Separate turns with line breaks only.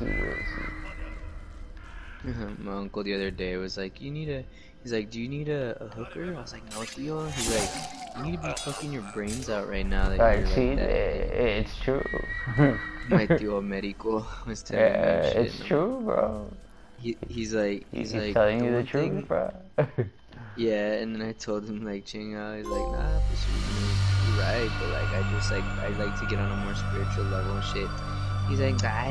My uncle the other day was like, "You need a." He's like, "Do you need a, a hooker?" I was like, "No, Theo." He's like, "You need to be fucking your brains out right now." That
Like,
you're
see,
like that.
it, it's true.
My tio Medico was telling me
yeah,
me shit.
it's true, bro.
He, he's like,
He's,
he's like,
telling you the truth,
thing-
bro.
Yeah, and then I told him like, ching. He's like, nah, for sure, you're right, but like, I just like, I like to get on a more spiritual level and shit. He's like, nah,